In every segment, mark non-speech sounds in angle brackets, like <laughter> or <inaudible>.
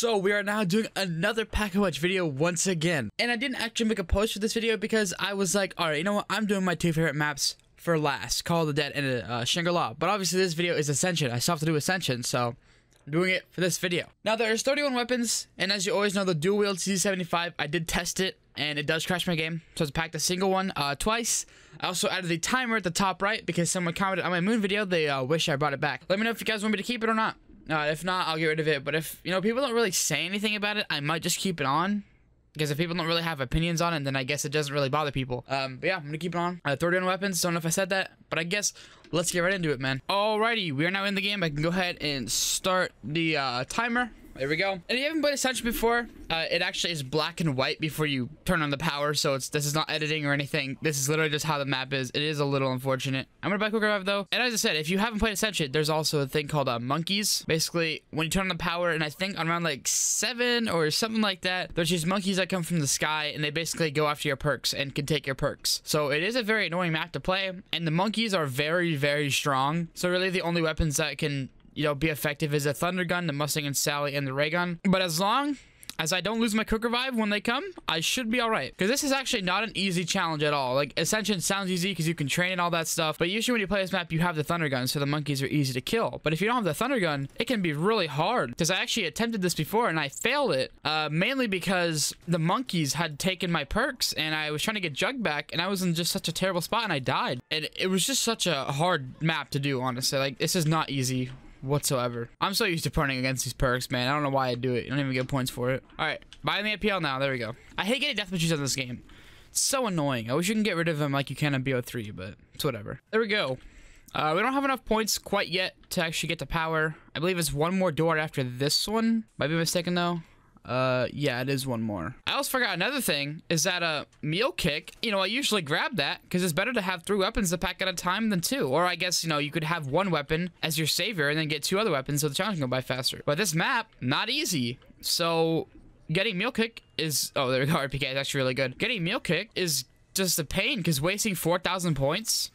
So we are now doing another Pack a Watch video once again. And I didn't actually make a post for this video because I was like, alright, you know what? I'm doing my two favorite maps for last. Call of the Dead and uh, Shangri-La. But obviously this video is Ascension. I still have to do Ascension, so I'm doing it for this video. Now there's 31 weapons, and as you always know, the dual wield CZ75, I did test it, and it does crash my game. So I packed a single one uh, twice. I also added the timer at the top right because someone commented on my moon video, they uh, wish I brought it back. Let me know if you guys want me to keep it or not. Uh, if not, I'll get rid of it. But if, you know, people don't really say anything about it, I might just keep it on. Because if people don't really have opinions on it, then I guess it doesn't really bother people. Um, but yeah, I'm gonna keep it on. Uh, 31 weapons, don't know if I said that, but I guess let's get right into it, man. Alrighty, we are now in the game. I can go ahead and start the uh, timer. There we go. And if you haven't played Ascension before, uh, it actually is black and white before you turn on the power, so it's this is not editing or anything. This is literally just how the map is. It is a little unfortunate. I'm gonna buy Quick Revive though. And as I said, if you haven't played Ascension, there's also a thing called uh, monkeys. Basically, when you turn on the power, and I think around like seven or something like that, there's these monkeys that come from the sky, and they basically go after your perks and can take your perks. So it is a very annoying map to play, and the monkeys are very, very strong. So really, the only weapons that can you know, be effective is a Thunder Gun, the Mustang and Sally, and the Ray Gun. But as long as I don't lose my Quick Revive when they come, I should be alright. Because this is actually not an easy challenge at all. Like, Ascension sounds easy because you can train and all that stuff. But usually when you play this map, you have the Thunder Gun, so the monkeys are easy to kill. But if you don't have the Thunder Gun, it can be really hard. Because I actually attempted this before and I failed it. Uh, mainly because the monkeys had taken my perks and I was trying to get Jug back and I was in just such a terrible spot and I died. And it was just such a hard map to do, honestly. Like, this is not easy whatsoever. I'm so used to punting against these perks, man. I don't know why I do it. I don't even get points for it. All right, buy the MPL now. There we go. I hate getting death matches in this game. It's so annoying. I wish you can get rid of them like you can in BO3, but it's whatever. There we go. Uh, we don't have enough points quite yet to actually get to power. I believe it's one more door after this one. Might be mistaken though. Uh, yeah, it is one more. I also forgot another thing, is that a Mule Kick, you know, I usually grab that, because it's better to have three weapons to pack at a time than two. Or I guess, you know, you could have one weapon as your savior and then get two other weapons so the challenge can go by faster. But this map, not easy. So, getting Mule Kick is, oh, there we go, <laughs> RPK, that's actually really good. Getting Mule Kick is just a pain, because wasting 4,000 points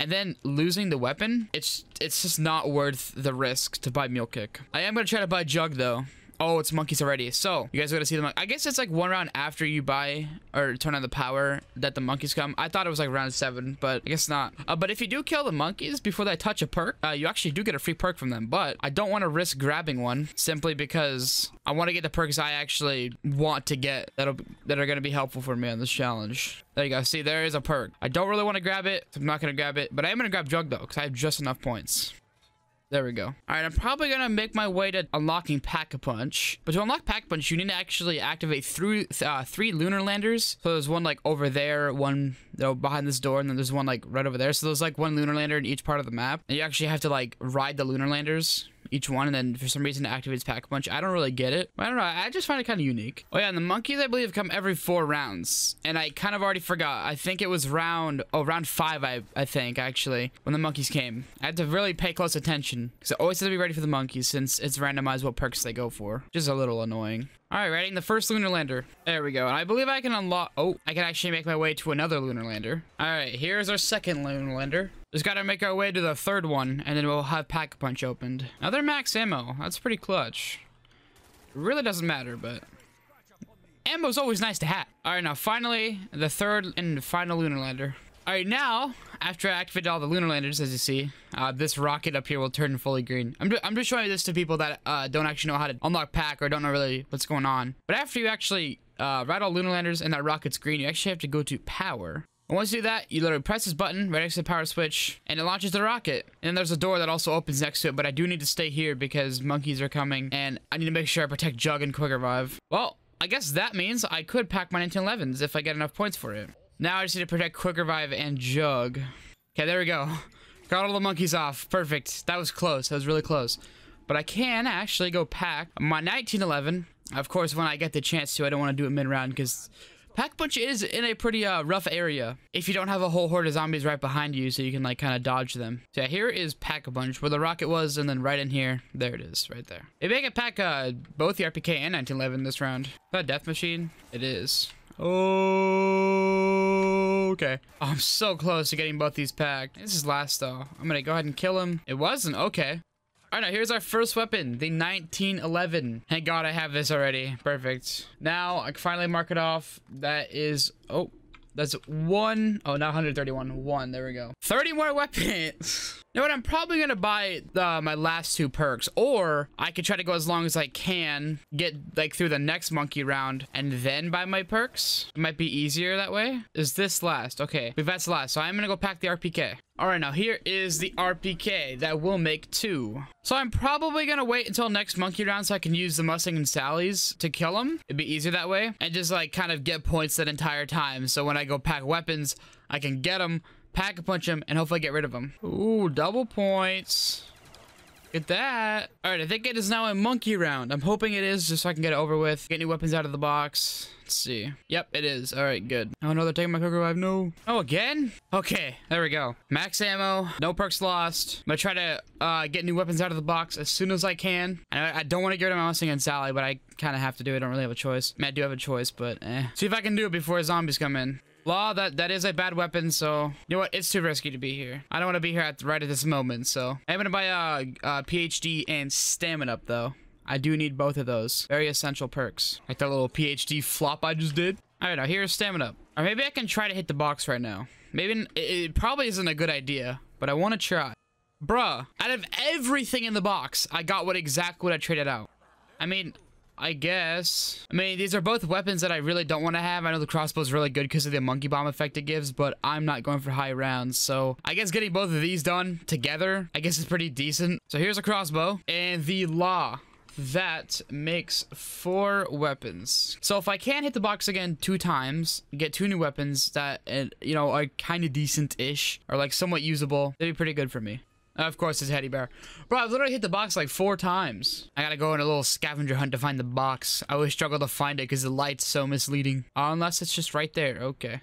and then losing the weapon, it's it's just not worth the risk to buy Mule Kick. I am going to try to buy jug though. Oh, it's monkeys already. So, you guys are gonna see them. I guess it's like one round after you buy or turn on the power that the monkeys come. I thought it was like round seven, but I guess not. Uh, but if you do kill the monkeys before they touch a perk, uh, you actually do get a free perk from them. But I don't want to risk grabbing one simply because I want to get the perks I actually want to get that'll that are gonna be helpful for me on this challenge. There you go. See, there is a perk. I don't really want to grab it. So I'm not gonna grab it, but I am gonna grab Jug though, because I have just enough points. There we go. All right, I'm probably going to make my way to unlocking Pack-a-Punch. But to unlock Pack-a-Punch, you need to actually activate through uh, three lunar landers. So there's one like over there, one you know, behind this door, and then there's one like right over there. So there's like one lunar lander in each part of the map. And you actually have to like ride the lunar landers each one, and then for some reason it activates pack punch. I don't really get it. I don't know. I just find it kind of unique. Oh yeah, and the monkeys I believe come every four rounds, and I kind of already forgot. I think it was round oh round five. I I think actually when the monkeys came, I had to really pay close attention because I always have to be ready for the monkeys since it's randomized what perks they go for. Just a little annoying. All right, ready? The first lunar lander. There we go. And I believe I can unlock... Oh, I can actually make my way to another lunar lander. All right, here's our second lunar lander. Just gotta make our way to the third one, and then we'll have Pack-a-Punch opened. Another max ammo. That's pretty clutch. It really doesn't matter, but... Ammo's always nice to have. All right, now finally, the third and final lunar lander. All right, now, after I activate all the lunar landers, as you see, uh, this rocket up here will turn fully green. I'm, I'm just showing this to people that uh, don't actually know how to unlock pack or don't know really what's going on. But after you actually uh, ride all lunar landers and that rocket's green, you actually have to go to power. And once you do that, you literally press this button right next to the power switch, and it launches the rocket. And there's a door that also opens next to it, but I do need to stay here because monkeys are coming, and I need to make sure I protect Jug and Quick Revive. Well, I guess that means I could pack my 1911s if I get enough points for it. Now I just need to protect Quick Revive and Jug. Okay, there we go. Got all the monkeys off. Perfect. That was close. That was really close. But I can actually go pack my 1911. Of course, when I get the chance to, I don't want to do it mid-round because Pack-a-Punch is in a pretty uh, rough area if you don't have a whole horde of zombies right behind you so you can like kind of dodge them. So yeah, here is Pack-a-Punch where the rocket was and then right in here, there it is, right there. Maybe I can pack uh, both the RPK and 1911 this round. Is that a death machine? It is. Oh, okay. Oh, I'm so close to getting both these packed. This is last though. I'm gonna go ahead and kill him. It wasn't? Okay. All right, now here's our first weapon, the 1911. Thank God I have this already. Perfect. Now I can finally mark it off. That is, oh, that's one. Oh, not 131. One. There we go. 30 more weapons. <laughs> you know what? I'm probably going to buy uh, my last two perks. Or I could try to go as long as I can. Get like through the next monkey round. And then buy my perks. It might be easier that way. Is this last? Okay. If that's last. So I'm going to go pack the RPK. All right, now here is the RPK that will make two. So I'm probably gonna wait until next monkey round so I can use the Mustang and Sally's to kill them. It'd be easier that way. And just like kind of get points that entire time. So when I go pack weapons, I can get them, pack a punch them, and hopefully get rid of them. Ooh, double points. Get that. All right, I think it is now a monkey round. I'm hoping it is just so I can get it over with. Get new weapons out of the box. Let's see. Yep, it is. All right, good. Oh, no, they're taking my revive. No. Oh, again? Okay, there we go. Max ammo. No perks lost. I'm gonna try to uh, get new weapons out of the box as soon as I can. I, I don't want to get rid of my Mustang and Sally, but I kind of have to do it. I don't really have a choice. I, mean, I do have a choice, but eh. See if I can do it before zombies come in. Law, that that is a bad weapon, so you know what? It's too risky to be here. I don't want to be here at right at this moment, so I'm gonna buy a, a PhD and stamina up though. I do need both of those. Very essential perks. Like that little PhD flop I just did. All right, now here's stamina. Up. Or maybe I can try to hit the box right now. Maybe it, it probably isn't a good idea, but I want to try. Bruh, out of everything in the box, I got what exactly what I traded out. I mean, I guess. I mean, these are both weapons that I really don't want to have. I know the crossbow is really good because of the monkey bomb effect it gives, but I'm not going for high rounds. So I guess getting both of these done together, I guess is pretty decent. So here's a crossbow and the law. That makes four weapons. So if I can hit the box again two times, get two new weapons that, uh, you know, are kind of decent-ish, or like somewhat usable, that'd be pretty good for me. Of course, it's Teddy Bear. Bro, I've literally hit the box like four times. I gotta go on a little scavenger hunt to find the box. I always struggle to find it because the light's so misleading. Uh, unless it's just right there. Okay.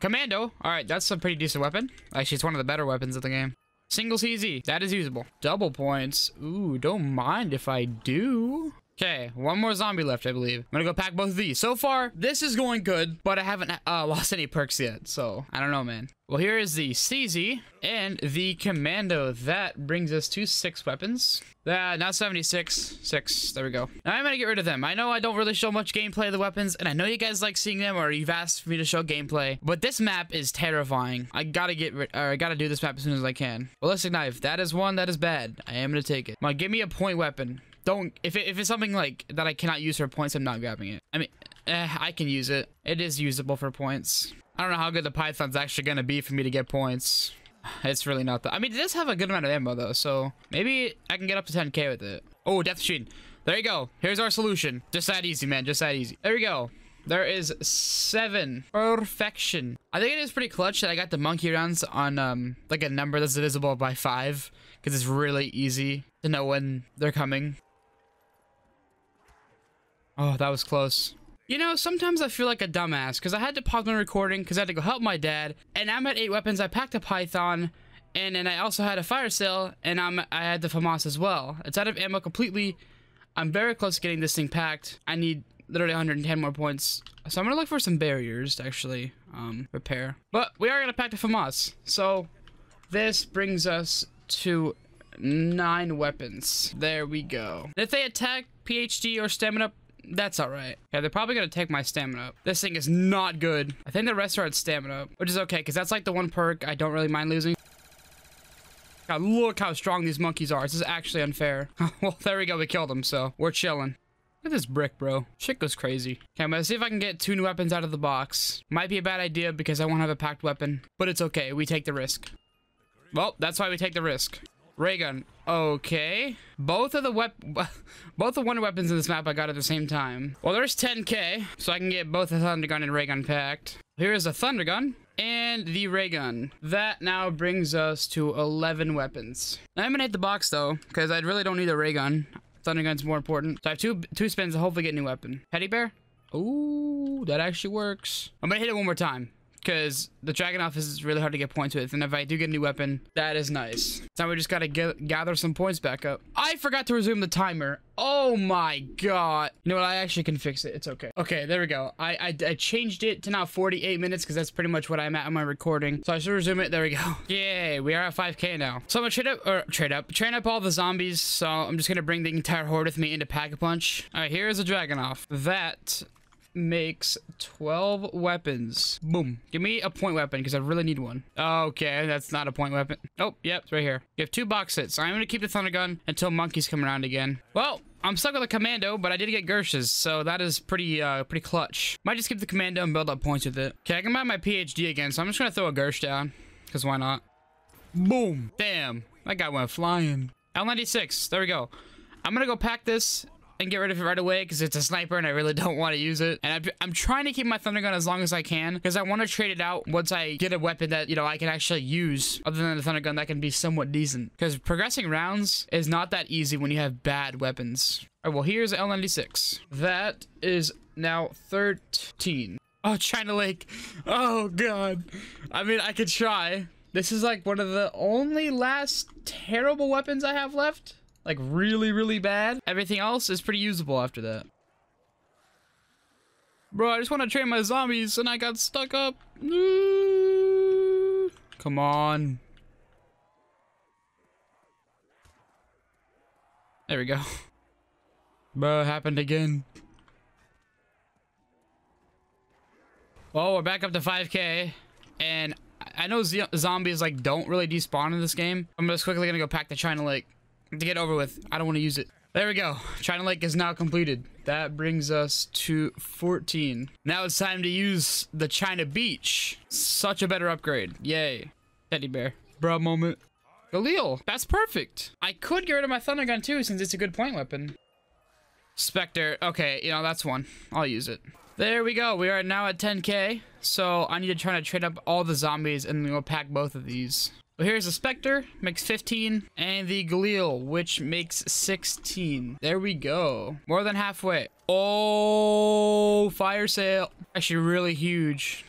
Commando. Alright, that's a pretty decent weapon. Actually, it's one of the better weapons of the game. Single CZ. That is usable. Double points. Ooh, don't mind if I do. Okay, one more zombie left, I believe. I'm gonna go pack both of these. So far, this is going good, but I haven't uh, <laughs> lost any perks yet, so I don't know, man. Well, here is the CZ and the Commando. That brings us to six weapons. Uh, now 76. Six. There we go. Now I'm gonna get rid of them. I know I don't really show much gameplay of the weapons, and I know you guys like seeing them, or you've asked for me to show gameplay, but this map is terrifying. I gotta get rid- or I gotta do this map as soon as I can. Ballistic knife. That is one that is bad. I am gonna take it. Come on, give me a point weapon. Don't, if, it, if it's something like that I cannot use for points, I'm not grabbing it. I mean, eh, I can use it. It is usable for points. I don't know how good the Python's actually to be for me to get points. It's really not that. I mean, it does have a good amount of ammo, though, so maybe I can get up to 10k with it. Oh, Death Machine. There you go. Here's our solution. Just that easy, man. Just that easy. There we go. There is seven. Perfection. I think it is pretty clutch that I got the monkey rounds on um like a number that's divisible by five because it's really easy to know when they're coming. Oh, that was close. You know, sometimes I feel like a dumbass because I had to pause my recording because I had to go help my dad, and I'm at eight weapons. I packed a python, and then I also had a fire sale, and I'm I had the FAMAS as well. It's out of ammo completely. I'm very close to getting this thing packed. I need literally 110 more points, so I'm gonna look for some barriers to actually um, repair. But we are gonna pack the FAMAS, so this brings us to nine weapons. There we go. If they attack PhD or stamina that's alright. Yeah, they're probably gonna take my stamina up. This thing is not good. I think the rest are at stamina up, which is okay, because that's like the one perk I don't really mind losing. God, look how strong these monkeys are. This is actually unfair. <laughs> well, there we go. We killed them, so we're chilling. Look at this brick, bro. Shit goes crazy. Okay, I'm gonna see if I can get two new weapons out of the box. Might be a bad idea because I won't have a packed weapon, but it's okay. We take the risk. Well, that's why we take the risk. Ray gun. Okay. Both of the wep <laughs> both the wonder weapons in this map I got at the same time. Well, there's 10k, so I can get both the thunder gun and ray gun packed. Here is a thunder gun and the ray gun. That now brings us to 11 weapons. I'm gonna hit the box though, because I really don't need a ray gun. Thunder gun's more important. So I have two two spins to hopefully get a new weapon. Teddy bear? Ooh, that actually works. I'm gonna hit it one more time. Because the Dragon Dragunov is really hard to get points with. And if I do get a new weapon, that is nice. Now we just got to get gather some points back up. I forgot to resume the timer. Oh my god. You know what? I actually can fix it. It's okay. Okay, there we go. I, I, I changed it to now 48 minutes because that's pretty much what I'm at on my recording. So I should resume it. There we go. <laughs> Yay, we are at 5k now. So I'm gonna trade up, or trade up, train up all the zombies. So I'm just gonna bring the entire horde with me into Pack-a-Punch. All right, here's a Dragunov. That makes 12 weapons. Boom. Give me a point weapon because I really need one. Okay, that's not a point weapon. Oh, yep, it's right here. You have two box hits. I'm going to keep the thunder gun until monkeys come around again. Well, I'm stuck with a commando, but I did get Gershes, so that is pretty uh pretty clutch. Might just keep the commando and build up points with it. Okay, I can buy my PhD again, so I'm just gonna throw a Gersh down. Because why not? Boom! Damn, that guy went flying. L96, there we go. I'm gonna go pack this and get rid of it right away because it's a sniper and I really don't want to use it. And I'm, I'm trying to keep my thunder gun as long as I can because I want to trade it out once I get a weapon that, you know, I can actually use other than the thunder gun that can be somewhat decent. Because progressing rounds is not that easy when you have bad weapons. All right, well, here's L96. That is now 13. Oh, China Lake. Oh, God. I mean, I could try. This is like one of the only last terrible weapons I have left. Like really, really bad. Everything else is pretty usable after that. Bro, I just want to train my zombies and I got stuck up. Come on. There we go. <laughs> Bro, happened again. Well, we're back up to 5k. And I know zombies like don't really despawn in this game. I'm just quickly gonna go pack the China Lake to get over with. I don't want to use it. There we go. China Lake is now completed. That brings us to 14. Now it's time to use the China Beach. Such a better upgrade. Yay. Teddy bear. Bro moment. Galil. That's perfect. I could get rid of my Thunder Gun too since it's a good point weapon. Spectre. Okay, you know, that's one. I'll use it. There we go. We are now at 10k. So I need to try to trade up all the zombies and we'll pack both of these. Well, here's the Spectre, makes 15, and the Galil, which makes 16. There we go. More than halfway. Oh, fire sale. Actually really huge.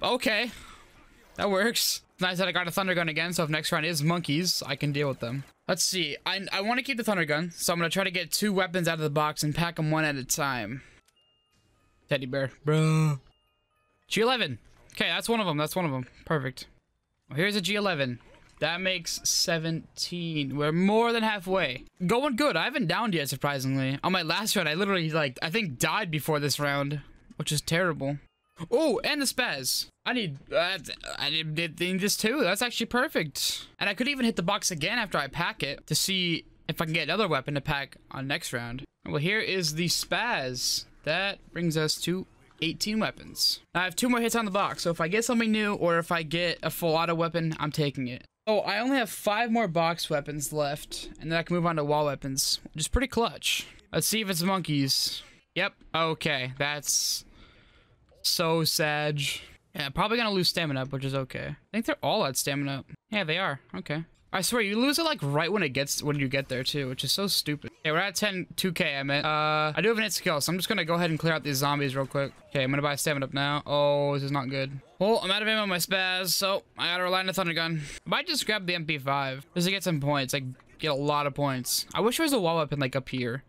Okay, that works. Nice that I got a Thunder Gun again, so if next round is monkeys, I can deal with them. Let's see. I, I want to keep the Thunder Gun, so I'm going to try to get two weapons out of the box and pack them one at a time. Teddy bear. Bro. G11. Okay, that's one of them. That's one of them. Perfect. Well, here's a G11. That makes 17. We're more than halfway. Going good. I haven't downed yet, surprisingly. On my last round, I literally, like, I think died before this round, which is terrible. Oh, and the spaz. I need, uh, I need, need this too. That's actually perfect. And I could even hit the box again after I pack it to see if I can get another weapon to pack on next round. Well, here is the spaz. That brings us to 18 weapons. I have two more hits on the box, so if I get something new or if I get a full auto weapon, I'm taking it. Oh, I only have five more box weapons left, and then I can move on to wall weapons, which is pretty clutch. Let's see if it's monkeys. Yep, okay, that's so sad. Yeah, probably gonna lose stamina, up, which is okay. I think they're all at stamina. Yeah, they are. Okay. I swear, you lose it like right when it gets when you get there too, which is so stupid. Okay, we're at 10, 2k, I meant. Uh, I do have an hit skill, so I'm just gonna go ahead and clear out these zombies real quick. Okay, I'm gonna buy stamina up now. Oh, this is not good. Well, I'm out of ammo on my spaz, so I gotta rely on the thunder gun. I might just grab the MP5 just to get some points, like get a lot of points. I wish there was a wall weapon like up here.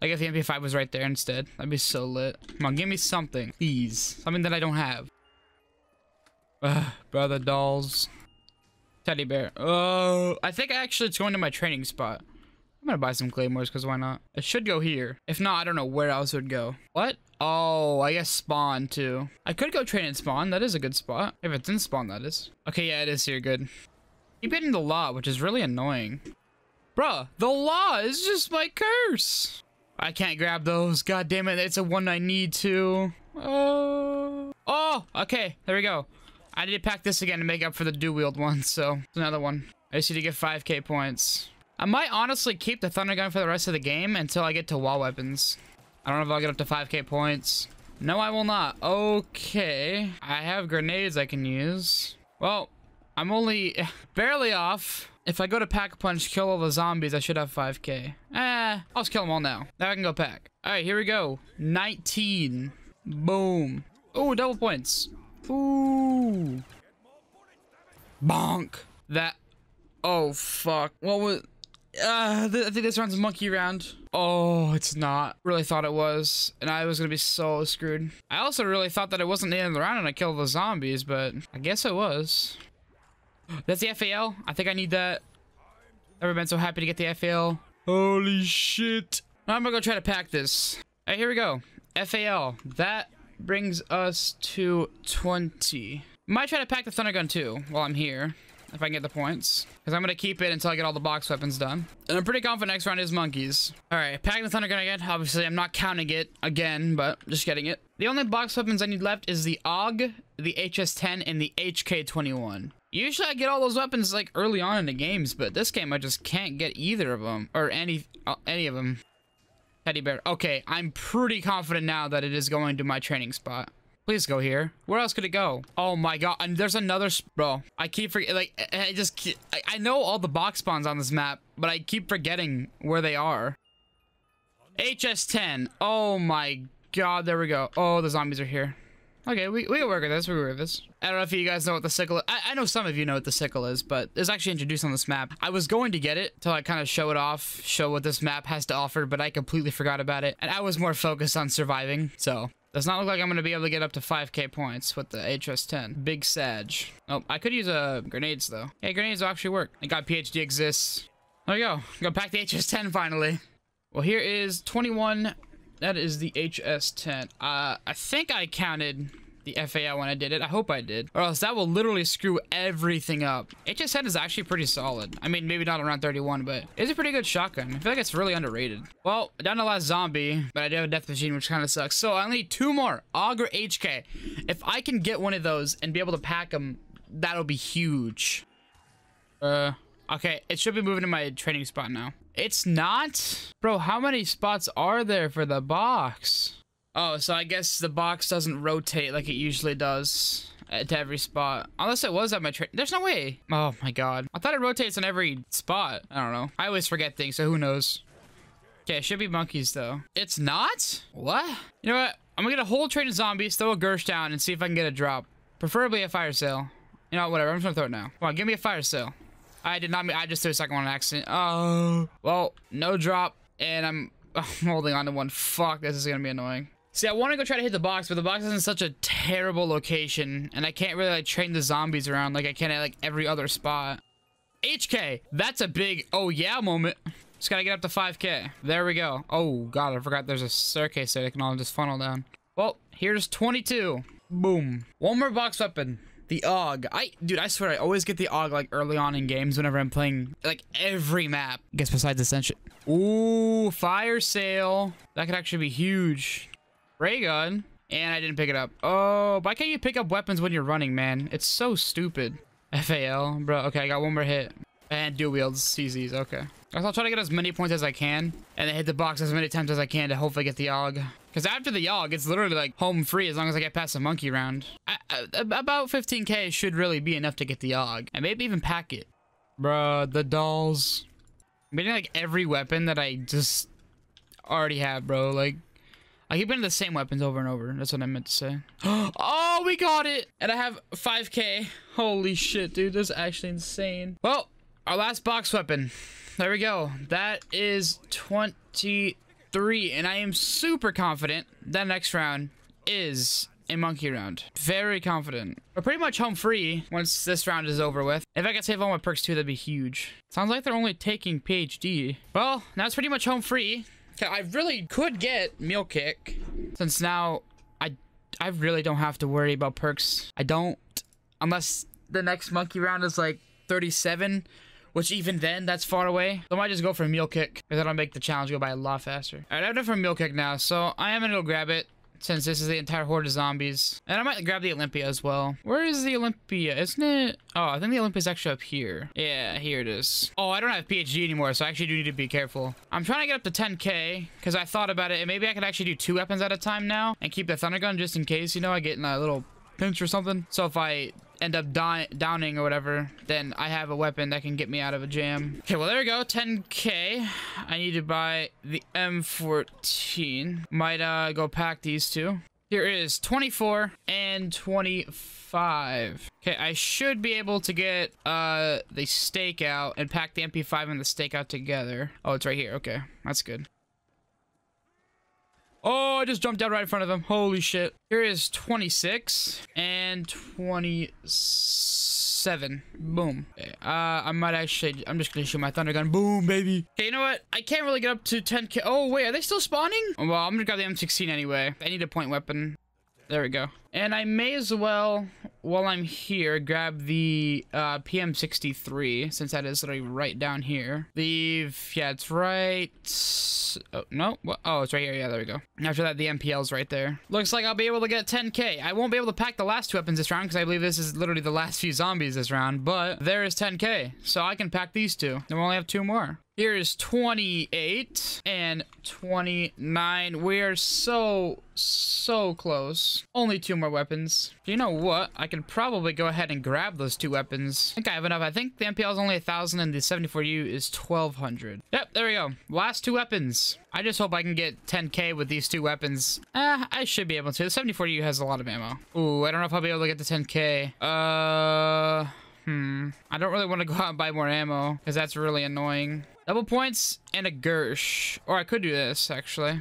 Like if the MP5 was right there instead. That'd be so lit. Come on, give me something, please. Something that I don't have. Ugh, brother dolls. Teddy bear. Oh, I think actually it's going to my training spot. I'm gonna buy some claymores because why not? It should go here. If not, I don't know where else it would go. What? Oh, I guess spawn too. I could go train in spawn. That is a good spot. If it's in spawn, that is. Okay, yeah, it is here. Good. Keep hitting the law, which is really annoying. Bruh, the law is just my curse. I can't grab those. God damn it. It's a one I need to. Oh. Oh, okay. There we go. I need to pack this again to make up for the dual wield one, so another one. I just need to get 5k points. I might honestly keep the thunder gun for the rest of the game until I get to wall weapons. I don't know if I'll get up to 5k points. No, I will not. Okay. I have grenades I can use. Well, I'm only <laughs> barely off. If I go to pack a punch, kill all the zombies, I should have 5k. Eh, I'll just kill them all now. Now I can go pack. All right, here we go. 19. Boom. Oh, double points. Ooh. Bonk. That. Oh, fuck. What was. Uh, th I think this round's a monkey round. Oh, it's not. Really thought it was. And I was gonna be so screwed. I also really thought that it wasn't the end of the round and I killed the zombies, but I guess it was. That's the FAL. I think I need that. Never been so happy to get the FAL. Holy shit. I'm gonna go try to pack this. Alright, here we go. FAL. That brings us to 20. Might try to pack the Thunder Gun too while I'm here if I can get the points. Because I'm going to keep it until I get all the box weapons done. And I'm pretty confident next round is monkeys. Alright, packing the Thunder Gun again. Obviously, I'm not counting it again, but just getting it. The only box weapons I need left is the AUG, the HS-10, and the HK-21. Usually I get all those weapons like early on in the games, but this game I just can't get either of them. Or any, uh, any of them. Teddy bear. Okay, I'm pretty confident now that it is going to my training spot. Please go here. Where else could it go? Oh my god. And there's another... Bro, I keep forgetting... Like, I just... I, I know all the box spawns on this map, but I keep forgetting where they are. HS-10. Oh my god. There we go. Oh, the zombies are here. Okay, we, we can work with this. We can work with this. I don't know if you guys know what the sickle. I, I know some of you know what the sickle is, but it's actually introduced on this map. I was going to get it to like kind of show it off, show what this map has to offer, but I completely forgot about it. And I was more focused on surviving, so does not look like I'm going to be able to get up to 5k points with the HS-10. Big Sag. Oh, I could use uh, grenades, though. Hey, grenades actually work. I got PhD exists. There we go. Go back to HS-10 finally. Well, here is 21. That is the HS-10. Uh, I think I counted the FAL when I did it. I hope I did. Or else that will literally screw everything up. HS-10 is actually pretty solid. I mean, maybe not around 31, but it's a pretty good shotgun. I feel like it's really underrated. Well, down to last zombie, but I do have a death machine, which kind of sucks. So I only need two more. Auger HK. If I can get one of those and be able to pack them, that'll be huge. Uh, okay. It should be moving to my training spot now. It's not? Bro, how many spots are there for the box? Oh, so I guess the box doesn't rotate like it usually does to every spot. Unless it was at my train. There's no way. Oh my god. I thought it rotates on every spot. I don't know. I always forget things, so who knows. Okay, it should be monkeys though. It's not? What? You know what? I'm gonna get a whole train of zombies, throw a Gersh down, and see if I can get a drop. Preferably a fire sale. You know, whatever. I'm just gonna throw it now. Come on, give me a fire sale. I did not mean, I just threw a second one on accident. Oh. Well, no drop, and I'm, <laughs> I'm holding on to one. Fuck, this is gonna be annoying. See, I want to go try to hit the box, but the box is in such a terrible location, and I can't really, like, train the zombies around like I can at, like, every other spot. HK, that's a big oh yeah moment. Just gotta get up to 5k. There we go. Oh god, I forgot there's a staircase there that can all just funnel down. Well, here's 22. Boom. One more box weapon. The AUG. I, dude, I swear I always get the AUG like early on in games whenever I'm playing like every map. I guess besides Ascension. Ooh, fire sale. That could actually be huge. Ray gun. And I didn't pick it up. Oh, why can't you pick up weapons when you're running, man? It's so stupid. FAL, bro. Okay, I got one more hit. And dual wields, CZs, okay. I'll try to get as many points as I can, and then hit the box as many times as I can to hopefully get the AUG. Because after the AUG, it's literally like home free as long as I get past the monkey round. I, I, about 15k should really be enough to get the AUG, and maybe even pack it. Bruh, the dolls. I'm getting like every weapon that I just already have, bro. Like, I keep getting the same weapons over and over. That's what I meant to say. <gasps> oh, we got it! And I have 5k. Holy shit, dude. That's actually insane. Well, our last box weapon. There we go. That is 23. And I am super confident that next round is a monkey round. Very confident. We're pretty much home free once this round is over with. If I could save all my perks too, that'd be huge. Sounds like they're only taking PhD. Well, now it's pretty much home free. I really could get Mule Kick, since now I, I really don't have to worry about perks. I don't, unless the next monkey round is like 37, which even then, that's far away. So I might just go for a Mule Kick, because that'll make the challenge go by a lot faster. Alright, I've done for a Mule Kick now, so I am gonna go grab it since this is the entire horde of zombies. And I might grab the Olympia as well. Where is the Olympia? Isn't it? Oh, I think the Olympia is actually up here. Yeah, here it is. Oh, I don't have PhD anymore, so I actually do need to be careful. I'm trying to get up to 10k because I thought about it, and maybe I could actually do two weapons at a time now and keep the Thunder Gun just in case, you know, I get in a little pinch or something. So if I end up downing or whatever, then I have a weapon that can get me out of a jam. Okay, well, there we go. 10k. I need to buy the M14. Might uh, go pack these two. Here is 24 and 25. Okay, I should be able to get uh the stakeout and pack the MP5 and the stakeout together. Oh, it's right here. Okay, that's good. Oh, I just jumped out right in front of him. Holy shit. Here is 26 and 27. Boom. Okay, uh, I might actually, I'm just gonna shoot my thunder gun. Boom, baby. Okay, you know what? I can't really get up to 10k. Oh, wait, are they still spawning? Well, I'm gonna grab the M16 anyway. I need a point weapon. There we go. And I may as well, while I'm here, grab the uh, PM63, since that is literally right down here. The, yeah, it's right... Oh, no. Oh, it's right here. Yeah, there we go. After that, the MPL's right there. Looks like I'll be able to get 10k. I won't be able to pack the last two weapons this round, because I believe this is literally the last few zombies this round, but there is 10k, so I can pack these two. And we only have two more. Here's 28 and 29. We are so, so close. Only two more weapons. You know what? I can probably go ahead and grab those two weapons. I think I have enough. I think the MPL is only 1,000 and the 74U is 1,200. Yep, there we go. Last two weapons. I just hope I can get 10k with these two weapons. Eh, I should be able to. The 74U has a lot of ammo. Ooh, I don't know if I'll be able to get to 10k. Uh... Hmm. I don't really want to go out and buy more ammo because that's really annoying. Double points and a Gersh. Or I could do this, actually.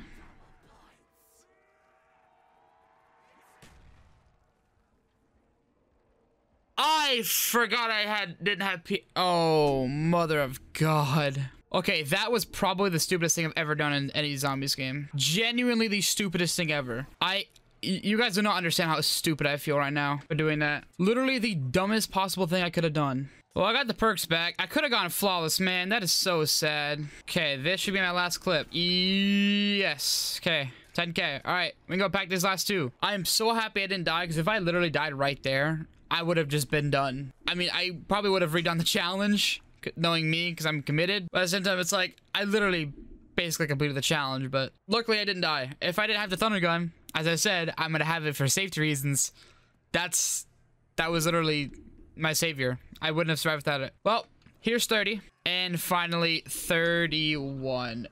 I forgot I had didn't have P Oh, mother of God. Okay, that was probably the stupidest thing I've ever done in any zombies game. Genuinely the stupidest thing ever. I you guys do not understand how stupid I feel right now for doing that. Literally the dumbest possible thing I could have done. Well, I got the perks back. I could have gone flawless, man. That is so sad. Okay, this should be my last clip. Yes. Okay. 10k. All right, we can go back these last two. I am so happy I didn't die because if I literally died right there, I would have just been done. I mean, I probably would have redone the challenge, knowing me because I'm committed. But at the same time, it's like I literally basically completed the challenge. But luckily, I didn't die. If I didn't have the thunder gun, as I said, I'm gonna have it for safety reasons. That's that was literally my savior. I wouldn't have survived without it. Well, here's 30. And finally, 31.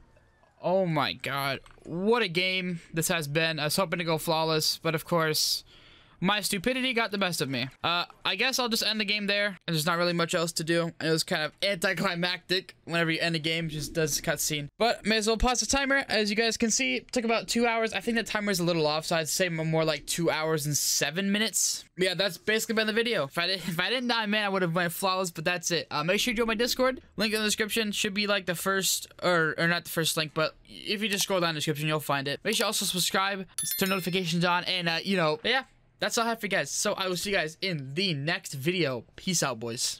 Oh my god. What a game this has been. I was hoping to go flawless, but of course, my stupidity got the best of me. Uh, I guess I'll just end the game there. And there's not really much else to do. It was kind of anticlimactic whenever you end a game, just does cutscene. But may as well pause the timer. As you guys can see, took about two hours. I think the timer is a little off, so I'd say more like two hours and seven minutes. Yeah, that's basically been the video. If I, did, <laughs> if I didn't die, man, I would have went flawless, but that's it. Uh, make sure you join my Discord. Link in the description. Should be like the first, or, or not the first link, but if you just scroll down the description, you'll find it. Make sure you also subscribe, turn notifications on, and, uh, you know, yeah, that's all I have for you guys. So I will see you guys in the next video. Peace out, boys.